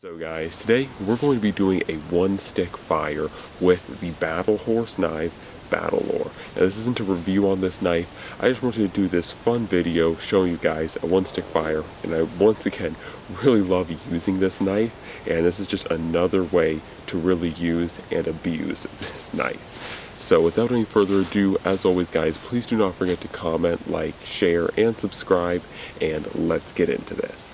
So guys, today we're going to be doing a one stick fire with the Battle Horse Knives Battlelore. Now this isn't a review on this knife, I just wanted to do this fun video showing you guys a one stick fire and I once again really love using this knife and this is just another way to really use and abuse this knife. So without any further ado, as always guys, please do not forget to comment, like, share, and subscribe, and let's get into this.